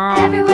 Everyone